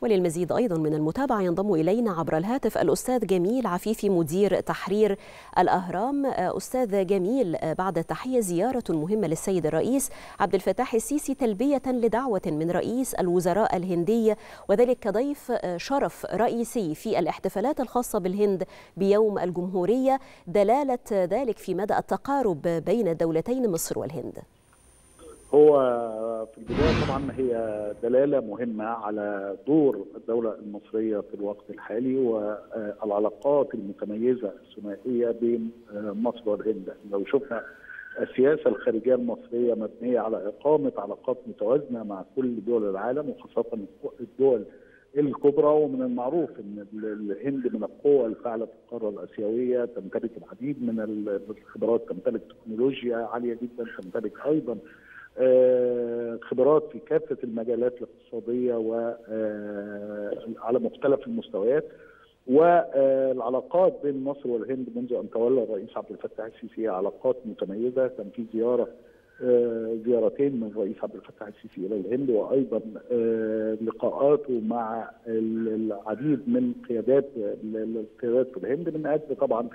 وللمزيد أيضا من المتابعة ينضم إلينا عبر الهاتف الأستاذ جميل عفيفي مدير تحرير الأهرام. أستاذ جميل بعد التحية زيارة مهمة للسيد الرئيس عبد الفتاح السيسي تلبية لدعوة من رئيس الوزراء الهندي وذلك كضيف شرف رئيسي في الاحتفالات الخاصة بالهند بيوم الجمهورية. دلالة ذلك في مدى التقارب بين الدولتين مصر والهند. هو في البداية طبعا هي دلالة مهمة على دور الدولة المصرية في الوقت الحالي والعلاقات المتميزة الثنائية بين مصر والهند لو شفنا السياسة الخارجية المصرية مبنية على إقامة علاقات متوازنة مع كل دول العالم وخاصة الدول الكبرى ومن المعروف إن الهند من القوى الفاعلة في القارة الآسيوية تمتلك العديد من الخبرات تمتلك تكنولوجيا عالية جدا تمتلك أيضا خبرات في كافة المجالات الاقتصادية وعلى مختلف المستويات والعلاقات بين مصر والهند منذ أن تولى الرئيس عبد الفتاح السيسي علاقات متميزة كان في زياره زيارتين من الرئيس عبد الفتاح السيسي إلى الهند وأيضا لقاءاته مع العديد من قيادات القيادات في الهند من أجل طبعا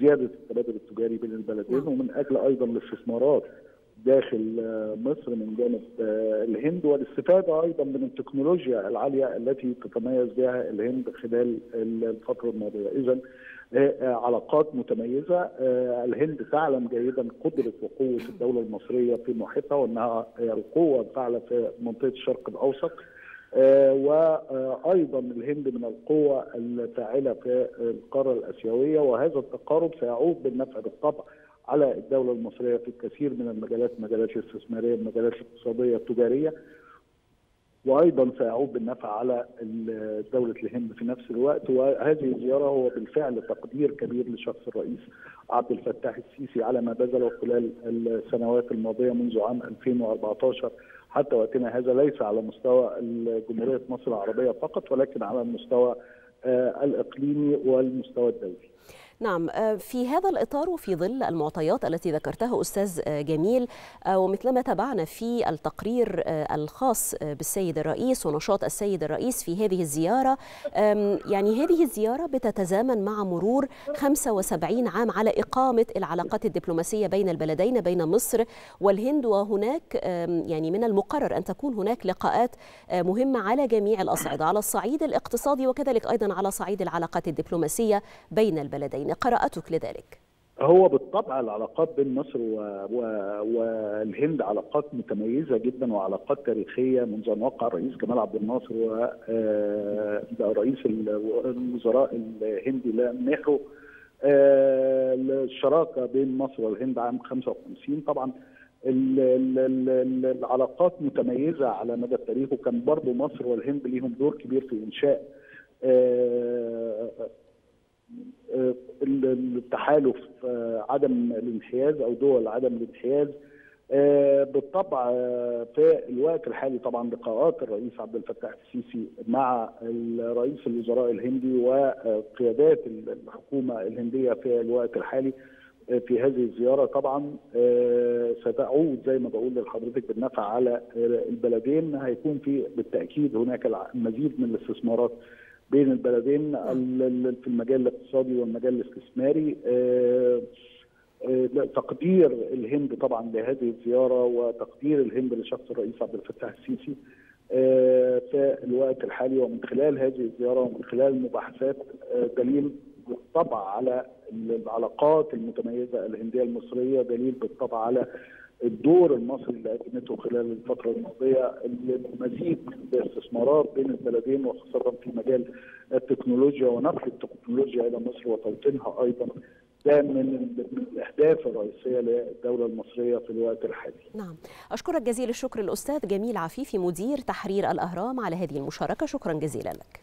زيادة التبادل التجاري بين البلدين ومن أجل أيضا الاستثمارات. داخل مصر من جانب الهند والاستفادة أيضا من التكنولوجيا العالية التي تتميز بها الهند خلال الفترة الماضية، اذا علاقات متميزة. الهند تعلم جيدا قدرة وقوة الدولة المصرية في محيطها وأنها القوة الفاعله في منطقة الشرق الأوسط. وأيضا الهند من القوى الفاعلة في القارة الآسيوية وهذا التقارب سيعود بالنفع بالطبع. على الدولة المصرية في الكثير من المجالات المجالات الاستثمارية المجالات الاقتصادية التجارية. وأيضا سيعود بالنفع على دولة الهند في نفس الوقت. وهذه الزيارة هو بالفعل تقدير كبير لشخص الرئيس عبد الفتاح السيسي على ما بذله خلال السنوات الماضية منذ عام 2014 حتى وقتنا هذا ليس على مستوى جمهورية مصر العربية فقط ولكن على المستوى الإقليمي والمستوى الدولي. نعم في هذا الإطار وفي ظل المعطيات التي ذكرتها أستاذ جميل ومثلما تابعنا في التقرير الخاص بالسيد الرئيس ونشاط السيد الرئيس في هذه الزيارة. يعني هذه الزيارة بتتزامن مع مرور 75 عام على إقامة العلاقات الدبلوماسية بين البلدين بين مصر والهند. وهناك يعني من المقرر أن تكون هناك لقاءات مهمة على جميع الأصعدة على الصعيد الاقتصادي وكذلك أيضا على صعيد العلاقات الدبلوماسية بين البلدين. قراءتك لذلك. هو بالطبع العلاقات بين مصر و... و... والهند علاقات متميزة جدا وعلاقات تاريخية منذ ان وقع الرئيس جمال عبد الناصر ورئيس الوزراء الهندي نهرو الشراكة بين مصر والهند عام 55 طبعا العلاقات متميزة على مدى التاريخ وكان برضه مصر والهند ليهم دور كبير في إنشاء التحالف عدم الانحياز أو دول عدم الانحياز بالطبع في الوقت الحالي طبعا لقاءات الرئيس عبد الفتاح السيسي مع رئيس الوزراء الهندي وقيادات الحكومة الهندية في الوقت الحالي في هذه الزيارة. طبعا ستعود زي ما بقول لحضرتك بالنفع على البلدين. هيكون في بالتأكيد هناك المزيد من الاستثمارات بين البلدين في المجال الاقتصادي والمجال الاستثماري. تقدير الهند طبعا لهذه الزيارة وتقدير الهند لشخص الرئيس عبد الفتاح السيسي في الوقت الحالي ومن خلال هذه الزيارة ومن خلال المباحثات دليل بالطبع على العلاقات المتميزة الهندية المصرية دليل بالطبع على الدور المصري اللي قدمته خلال الفترة الماضية المزيد الاستثمارات بين البلدين وخاصة في مجال التكنولوجيا ونقل التكنولوجيا إلى مصر وتوطينها أيضا ده من الأهداف الرئيسية للدولة المصرية في الوقت الحالي. نعم، أشكرك جزيل الشكر الأستاذ جميل عفيفي مدير تحرير الأهرام على هذه المشاركة، شكرا جزيلا لك.